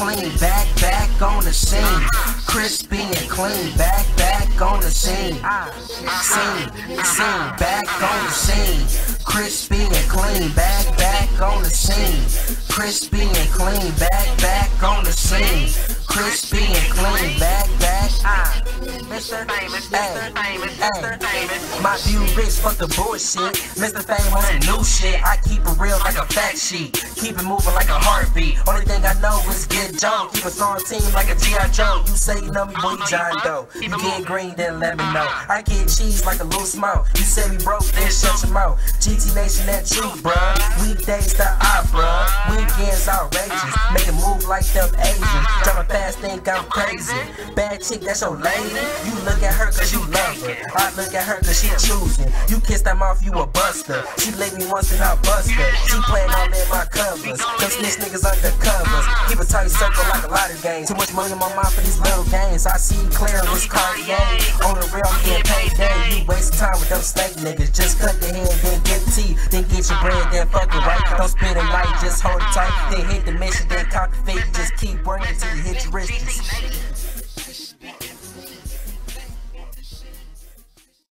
clean, back, back on the scene. Crispy and clean, back, back on the scene. Scene, scene, back on the scene. Crispy and clean, back, back on the scene. Crispy and clean, back, back on Mr. Famous, Mr. Famous, Mr. Famous. My view rich, fuck the bullshit. Mr. Famous, some new shit. I keep it real like a fact sheet. Keep it moving like a heartbeat. Only thing I know is get Joe. Keep a strong team like a G.I. Joe. You say you know me, boy, John Doe. You get green, then let me know. I get cheese like a little smoke. You say we broke, then shut your mouth. GT Nation, that truth, bruh. Weekdays the opera. Weekends outrageous. Make a move like them Asians. Think I'm crazy. Bad chick, that's your lady. You look at her cause you love her. I look at her cause she choosing. You kiss that mouth, you a buster. She licked me once and I bust her. She playing all in my covers. Them snitch niggas undercovers. Keep a tight circle like a lot of games. Too much money in my mind for these little games. I see clear this Cartier. On the real, I'm getting payday. You waste time with them snake niggas. Just cut the head, then. Then get your bread, then fuck it right. Don't spend a night, just hold it tight. Then hit the mission, then the feet. Just keep working till you hit your wrists.